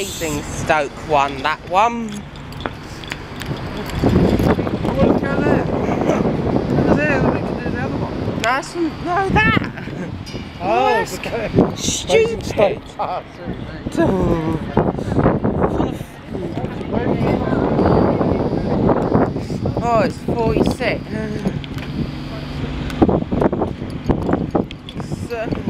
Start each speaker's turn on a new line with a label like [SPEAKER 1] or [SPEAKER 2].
[SPEAKER 1] Basingstoke one, that one. And no that.
[SPEAKER 2] Oh, okay.
[SPEAKER 1] Stupid. Oh, it's 46. So,